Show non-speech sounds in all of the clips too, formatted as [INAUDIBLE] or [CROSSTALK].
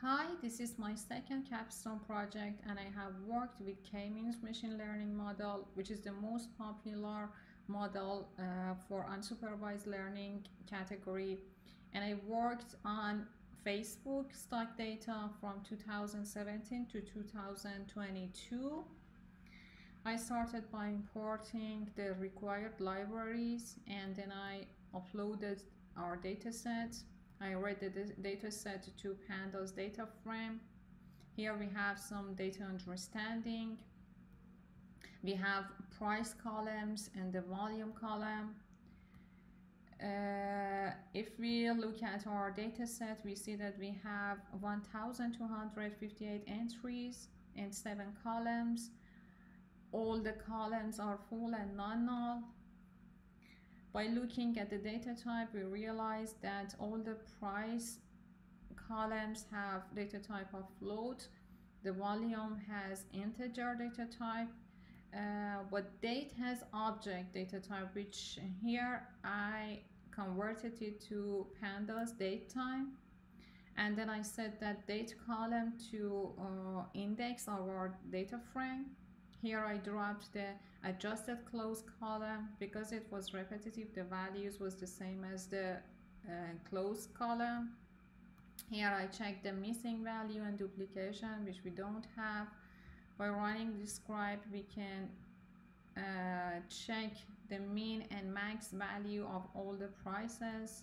Hi, this is my second capstone project and I have worked with K-means machine learning model, which is the most popular model uh, for unsupervised learning category. And I worked on Facebook stock data from 2017 to 2022. I started by importing the required libraries and then I uploaded our dataset I read the data set to pandas data frame. Here we have some data understanding. We have price columns and the volume column. Uh, if we look at our data set, we see that we have 1,258 entries and seven columns. All the columns are full and non-null. By looking at the data type, we realize that all the price columns have data type of float. The volume has integer data type. Uh, but date has object data type, which here I converted it to pandas date time. And then I set that date column to uh, index our data frame. Here I dropped the adjusted close column because it was repetitive. The values was the same as the uh, close column. Here I check the missing value and duplication, which we don't have. By running the script, we can uh, check the mean and max value of all the prices.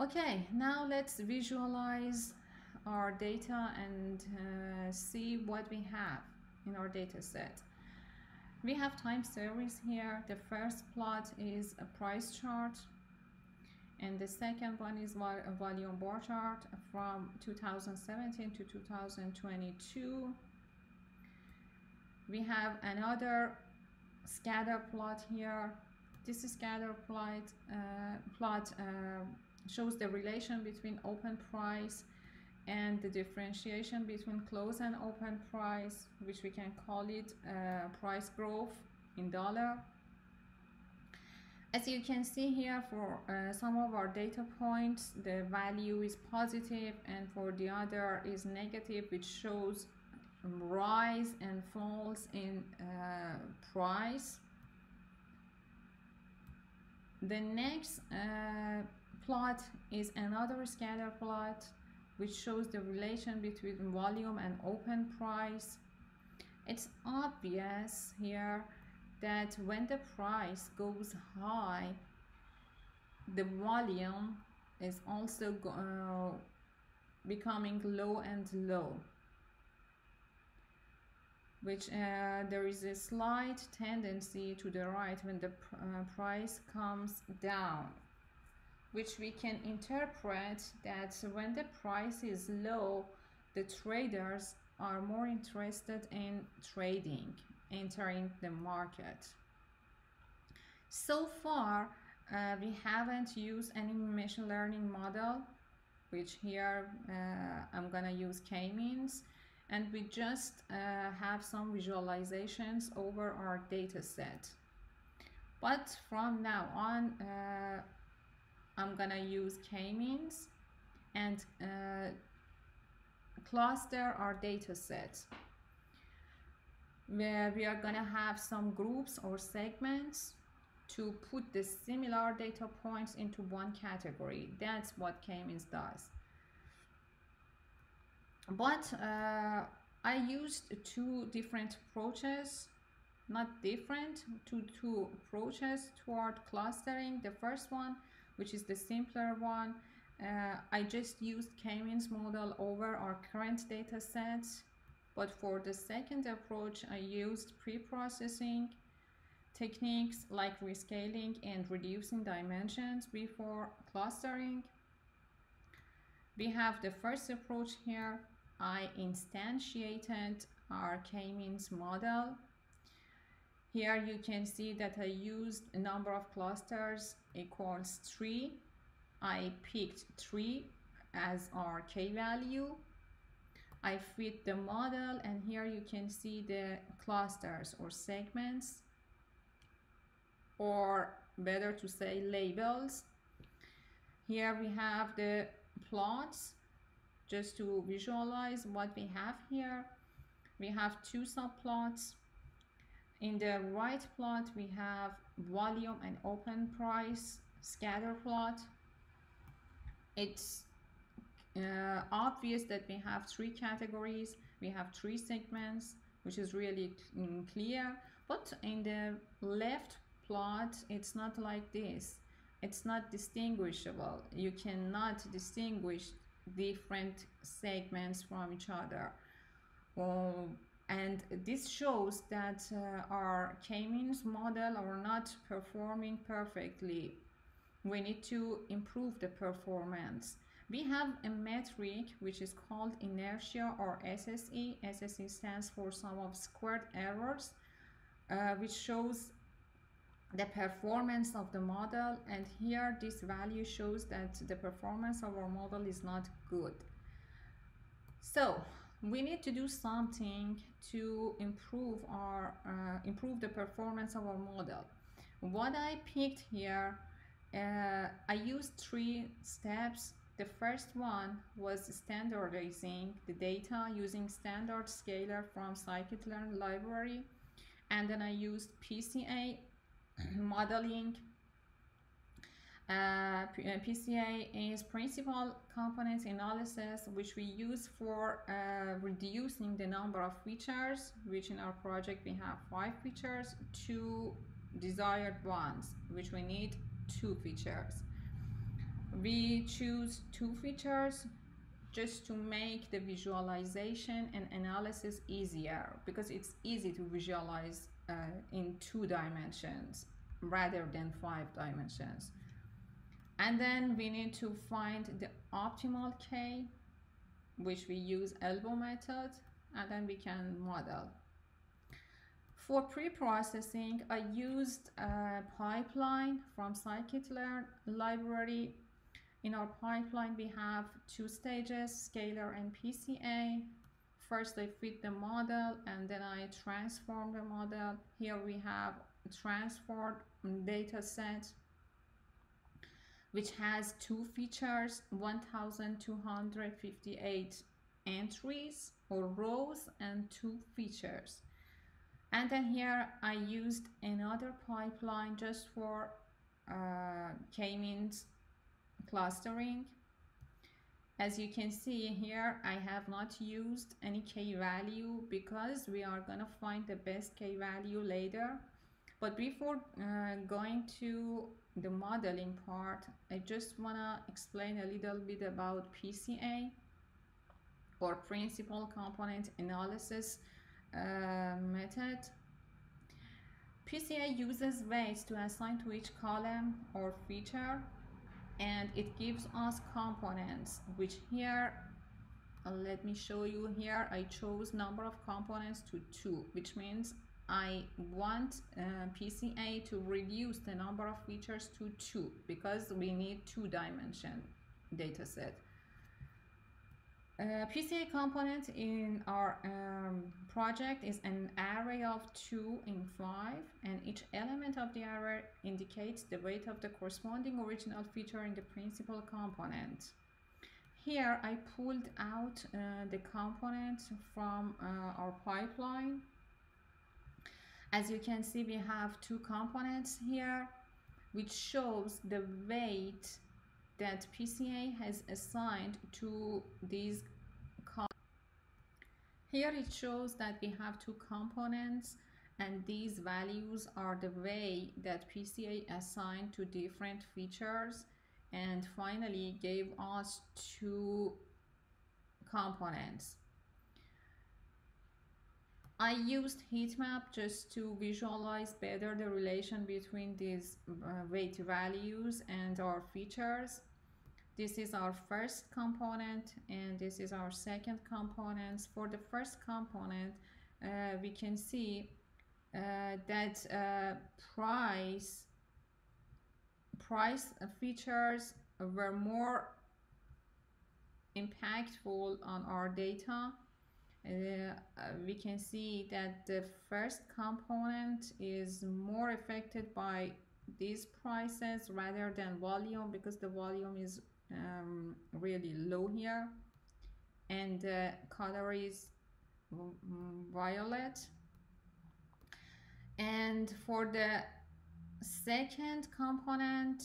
Okay, now let's visualize our data and uh, see what we have in our data set. We have time series here. The first plot is a price chart and the second one is a volume bar chart from 2017 to 2022. We have another scatter plot here. This scatter plot, uh, plot uh, shows the relation between open price and the differentiation between close and open price, which we can call it uh, price growth in dollar. As you can see here, for uh, some of our data points, the value is positive and for the other is negative, which shows rise and falls in uh, price. The next uh, plot is another scatter plot which shows the relation between volume and open price. It's obvious here that when the price goes high, the volume is also uh, becoming low and low which uh, there is a slight tendency to the right when the uh, price comes down which we can interpret that when the price is low, the traders are more interested in trading, entering the market. So far, uh, we haven't used any machine learning model, which here uh, I'm gonna use k-means, and we just uh, have some visualizations over our data set. But from now on, uh, I'm gonna use k-means and uh, cluster our data set where we are gonna have some groups or segments to put the similar data points into one category. That's what k-means does. But uh, I used two different approaches, not different, two, two approaches toward clustering. The first one which is the simpler one. Uh, I just used k-means model over our current data sets. But for the second approach, I used pre-processing techniques like rescaling and reducing dimensions before clustering. We have the first approach here. I instantiated our k-means model here you can see that I used a number of clusters equals 3. I picked 3 as our k value. I fit the model and here you can see the clusters or segments or better to say labels. Here we have the plots just to visualize what we have here. We have two subplots. In the right plot, we have volume and open price scatter plot. It's uh, obvious that we have three categories. We have three segments, which is really mm, clear. But in the left plot, it's not like this. It's not distinguishable. You cannot distinguish different segments from each other. Um, and this shows that uh, our k-means model are not performing perfectly. We need to improve the performance. We have a metric which is called inertia or SSE. SSE stands for sum of squared errors, uh, which shows the performance of the model and here this value shows that the performance of our model is not good so we need to do something to improve our uh, improve the performance of our model what i picked here uh, i used three steps the first one was standardizing the data using standard scaler from scikit-learn library and then i used pca [COUGHS] modeling. Uh, PCA uh, is principal component analysis, which we use for uh, reducing the number of features, which in our project we have five features, to desired ones, which we need two features. We choose two features just to make the visualization and analysis easier because it's easy to visualize uh, in two dimensions rather than five dimensions. And then we need to find the optimal K, which we use elbow method, and then we can model. For pre-processing, I used a pipeline from scikit-learn library. In our pipeline, we have two stages, scaler and PCA. First, I fit the model and then I transform the model. Here we have transformed data set which has two features 1258 entries or rows and two features. And then here I used another pipeline just for uh, k-means clustering. As you can see here I have not used any k value because we are gonna find the best k value later but before uh, going to the modeling part, I just want to explain a little bit about PCA or Principal Component Analysis uh, method. PCA uses weights to assign to each column or feature and it gives us components which here uh, let me show you here I chose number of components to two which means I want uh, PCA to reduce the number of features to two because we need two dimension data set. Uh, PCA component in our um, project is an array of 2 in 5 and each element of the array indicates the weight of the corresponding original feature in the principal component. Here I pulled out uh, the component from uh, our pipeline as you can see, we have two components here, which shows the weight that PCA has assigned to these here it shows that we have two components and these values are the way that PCA assigned to different features and finally gave us two components. I used heat map just to visualize better the relation between these uh, weight values and our features. This is our first component and this is our second component. For the first component, uh, we can see uh, that uh, price price features were more impactful on our data we can see that the first component is more affected by these prices rather than volume because the volume is um, really low here. And the color is violet. And for the second component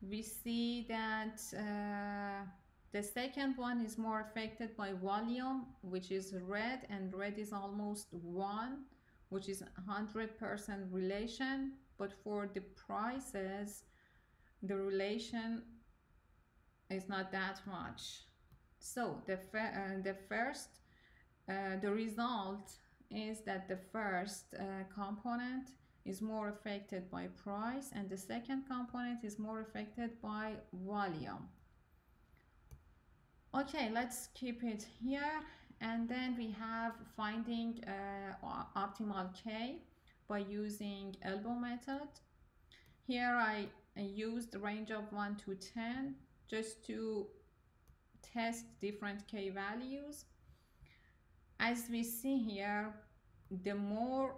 we see that uh, the second one is more affected by volume which is red and red is almost 1 which is 100% relation. But for the prices the relation is not that much. So the, uh, the first uh, the result is that the first uh, component is more affected by price and the second component is more affected by volume okay let's keep it here. And then we have finding uh, optimal k by using elbow method. Here I, used the range of 1 to 10 just to test different k values. As we see here the more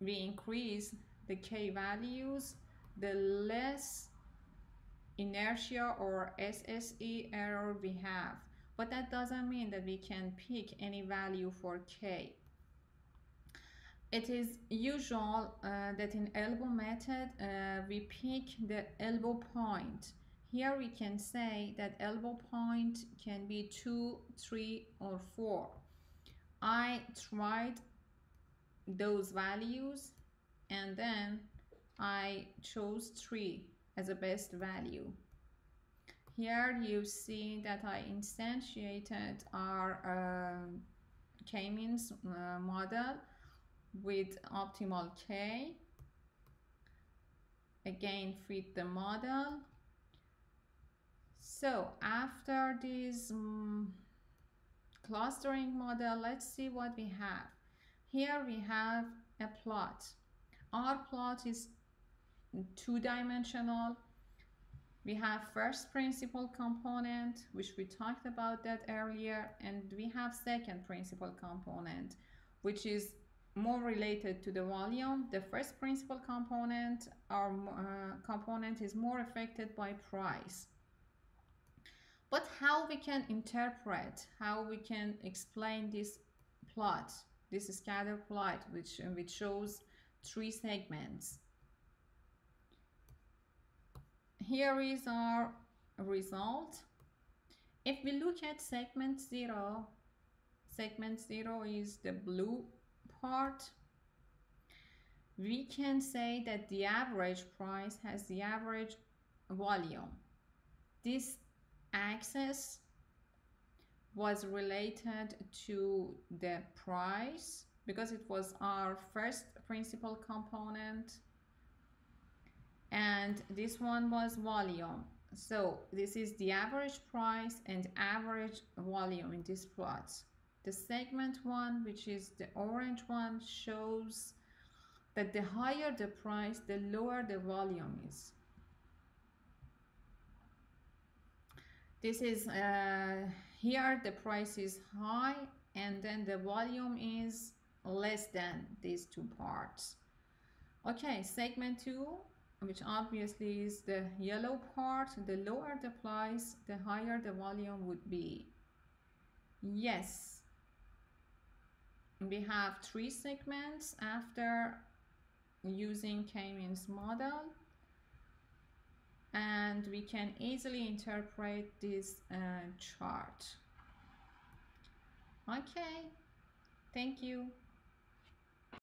we increase the k values the less inertia or SSE error we have but that doesn't mean that we can pick any value for k. It is usual uh, that in elbow method uh, we pick the elbow point. Here we can say that elbow point can be 2, 3 or 4. I tried those values and then I chose 3 as a best value. Here you see that I instantiated our uh, K-means uh, model with optimal K. Again, fit the model so after this um, clustering model, let's see what we have. Here we have a plot. Our plot is two-dimensional. We have first principal component, which we talked about that earlier, and we have second principal component, which is more related to the volume. The first principal component, our uh, component is more affected by price but how we can interpret, how we can explain this plot, this scatter plot, which, which shows three segments. Here is our result. If we look at segment 0, segment 0 is the blue part. We can say that the average price has the average volume. This axis was related to the price because it was our first principal component and this one was volume. So this is the average price and average volume in this plot the segment one which is the orange one shows that the higher the price the lower the volume is. This is uh, here the price is high and then the volume is less than these two parts. Okay segment 2 which obviously is the yellow part the lower the price the higher the volume would be yes we have three segments after using K-means model and we can easily interpret this uh, chart. Okay, thank you.